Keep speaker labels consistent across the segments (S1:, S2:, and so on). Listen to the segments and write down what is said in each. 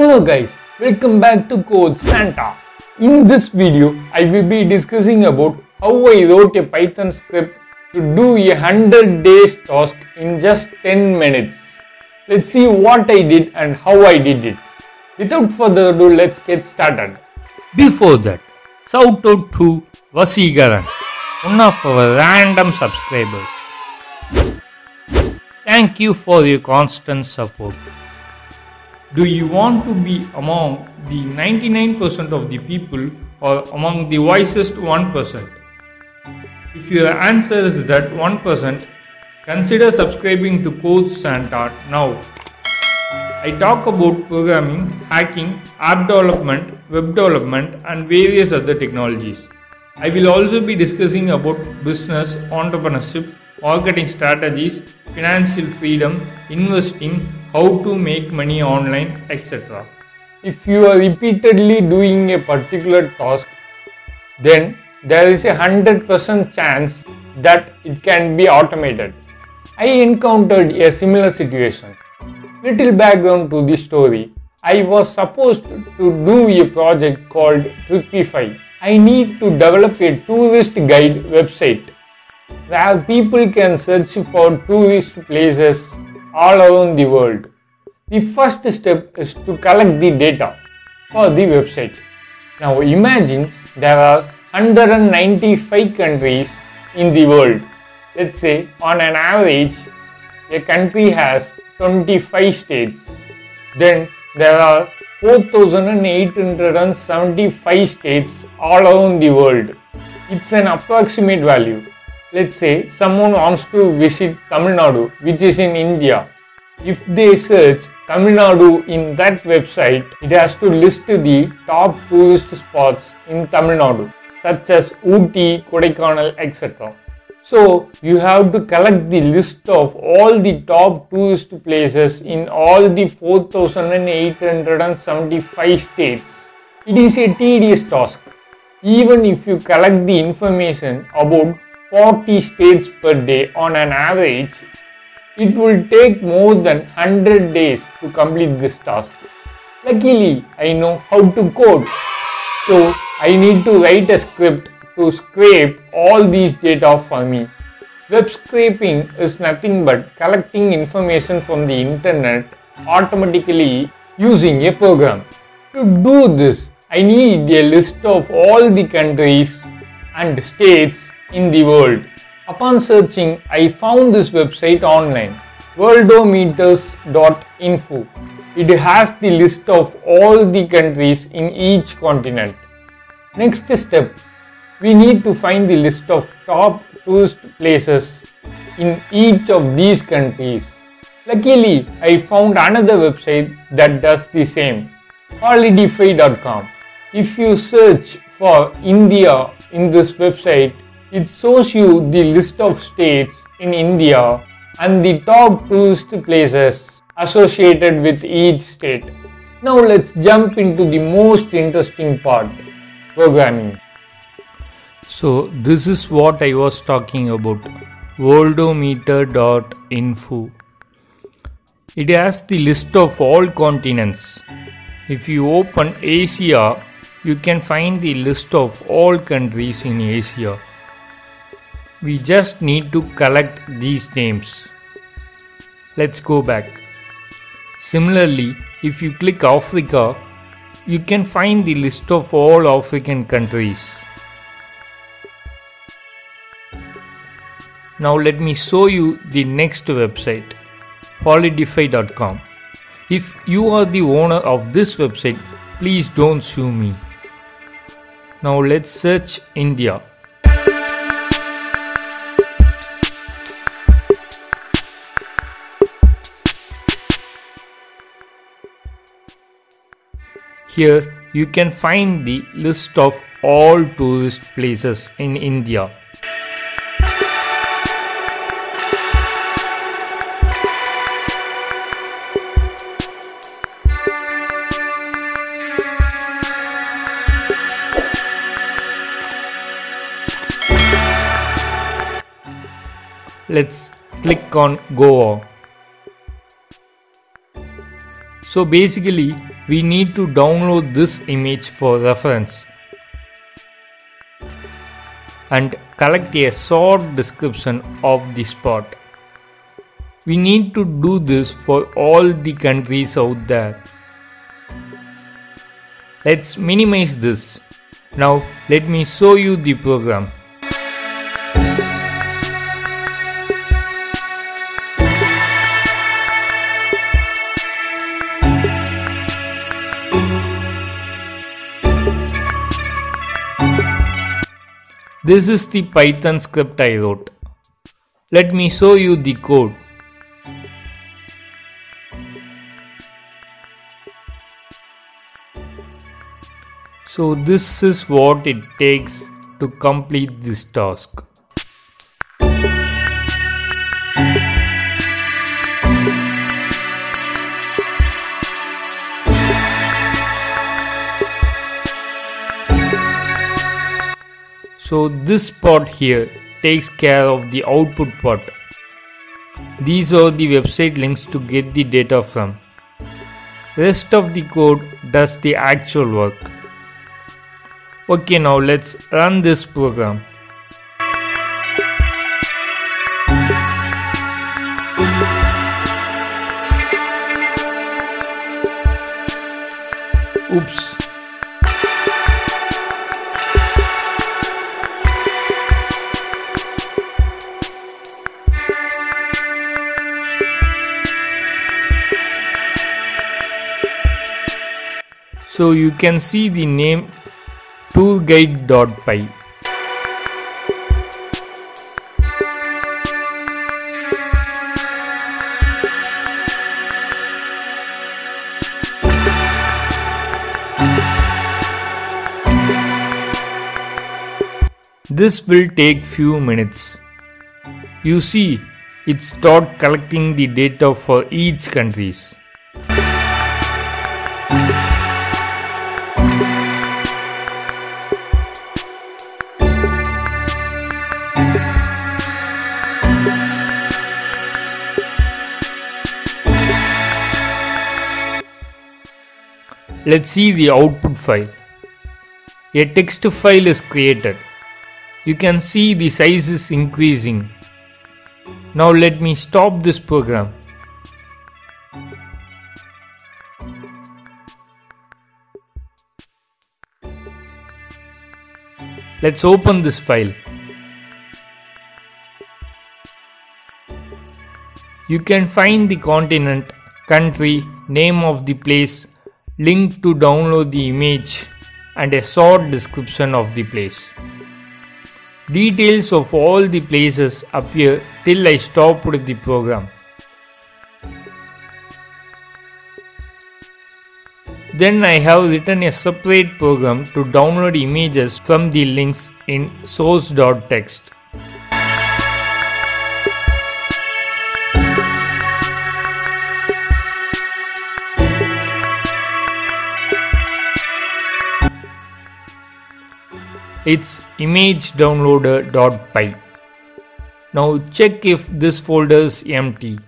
S1: Hello guys, welcome back to Code Santa. In this video, I will be discussing about how I wrote a Python script to do a 100 days task in just 10 minutes. Let's see what I did and how I did it. Without further ado, let's get started.
S2: Before that, shout out to Vasigaran, one of our random subscribers. Thank you for your constant support. Do you want to be among the 99% of the people or among the wisest 1%? If your answer is that 1%, consider subscribing to Code Santa now. I talk about programming, hacking, app development, web development, and various other technologies. I will also be discussing about business, entrepreneurship, marketing strategies, financial freedom, investing, how to make money online, etc.
S1: If you are repeatedly doing a particular task, then there is a 100% chance that it can be automated. I encountered a similar situation. Little background to the story. I was supposed to do a project called Tripify. I need to develop a tourist guide website where people can search for tourist places all around the world. The first step is to collect the data for the website. Now imagine there are 195 countries in the world. Let's say on an average a country has 25 states. Then there are 4875 states all around the world. It's an approximate value. Let's say someone wants to visit Tamil Nadu, which is in India. If they search Tamil Nadu in that website, it has to list the top tourist spots in Tamil Nadu, such as Ooty, Kodaikanal, etc. So you have to collect the list of all the top tourist places in all the 4875 states. It is a tedious task. Even if you collect the information about 40 states per day on an average, it will take more than 100 days to complete this task. Luckily, I know how to code. So I need to write a script to scrape all these data for me. Web scraping is nothing but collecting information from the internet automatically using a program. To do this, I need a list of all the countries and states in the world. Upon searching, I found this website online, worldometers.info. It has the list of all the countries in each continent. Next step, we need to find the list of top tourist places in each of these countries. Luckily, I found another website that does the same, holidify.com. If you search for India in this website, it shows you the list of states in India and the top tourist places associated with each state. Now let's jump into the most interesting part, programming.
S2: So, this is what I was talking about worldometer.info. It has the list of all continents. If you open Asia, you can find the list of all countries in Asia. We just need to collect these names. Let's go back. Similarly, if you click Africa, you can find the list of all African countries. Now let me show you the next website, holidify.com. If you are the owner of this website, please don't sue me. Now let's search India. Here you can find the list of all tourist places in India. Let's click on Goa. So basically, we need to download this image for reference and collect a short description of the spot. We need to do this for all the countries out there. Let's minimize this. Now let me show you the program. This is the Python script I wrote. Let me show you the code. So this is what it takes to complete this task. So this part here takes care of the output part. These are the website links to get the data from. Rest of the code does the actual work. Okay now let's run this program. Oops. So you can see the name toolguide.py This will take few minutes. You see, it start collecting the data for each countries. Let's see the output file. A text file is created. You can see the size is increasing. Now let me stop this program. Let's open this file. You can find the continent, country, name of the place, link to download the image and a short description of the place. Details of all the places appear till I stop with the program. Then I have written a separate program to download images from the links in source.txt. It's image imagedownloader.py. Now check if this folder is empty.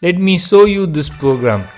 S2: Let me show you this program.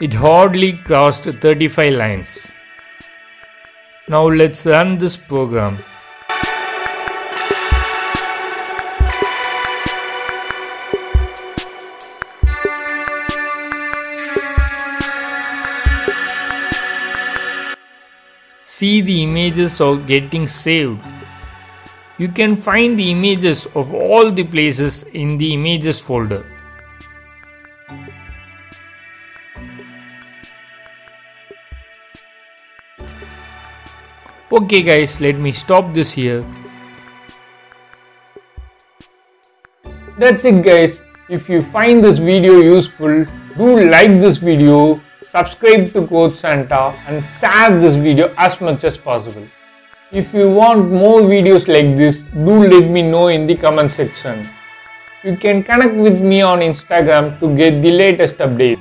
S2: It hardly crossed 35 lines. Now let's run this program. See the images are getting saved. You can find the images of all the places in the images folder. Okay guys, let me stop this here.
S1: That's it guys. If you find this video useful, do like this video, subscribe to Code Santa and share this video as much as possible. If you want more videos like this, do let me know in the comment section. You can connect with me on Instagram to get the latest updates.